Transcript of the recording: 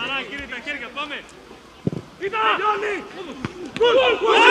Χαρά κύριε τα χέρια, πάμε. Κοίτα! Γιάννη! Γκολ!